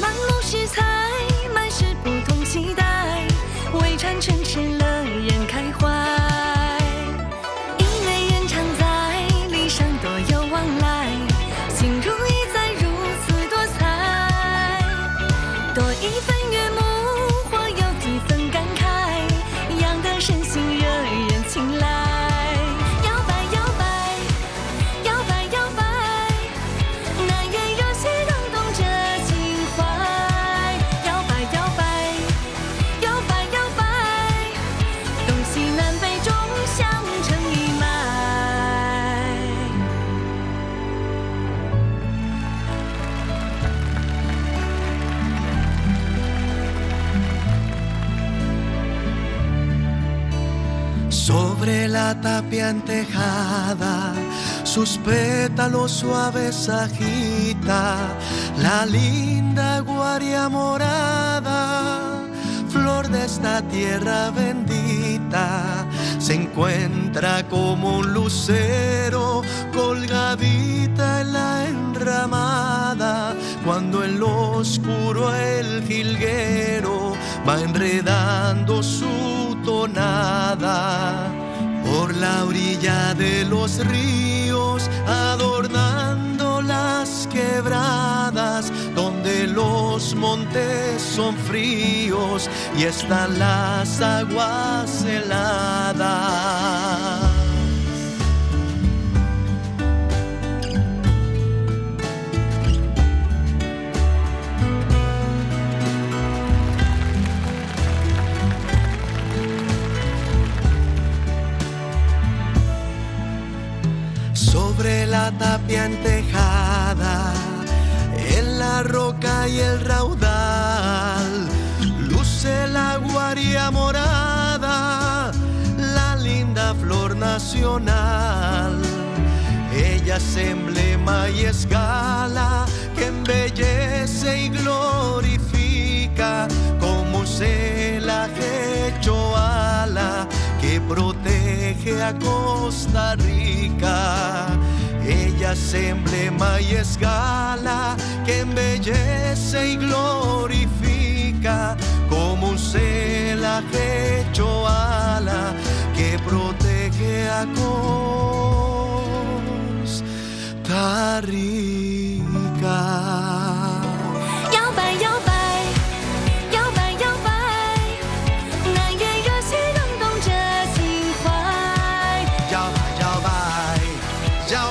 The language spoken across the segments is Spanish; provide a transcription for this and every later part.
Mang Sobre la tapia entejada, sus pétalos suaves agita la linda guaria morada, flor de esta tierra bendita, se encuentra como un lucero colgadita en la enramada, cuando en lo oscuro el jilguero va enredando su por la orilla de los ríos, adornando las quebradas, donde los montes son fríos y están las aguas heladas. Sobre la tapia entejada, en la roca y el raudal, luce la guaria morada, la linda flor nacional. Ella es emblema y escala que embellece y glorifica como un celaje hecho ala que protege a Costa Rica. Ella es emblema y escala que embellece y glorifica como un celaje hecho ala que protege a Costa Rica. 摇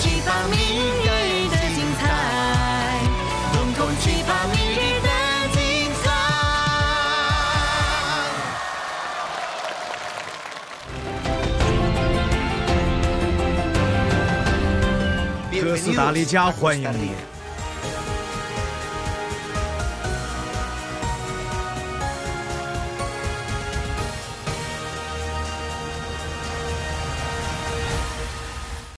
期盼明日的精彩，共同期盼明日的精彩。哥斯达黎加欢迎你，